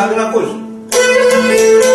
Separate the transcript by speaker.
Speaker 1: sabe uma coisa?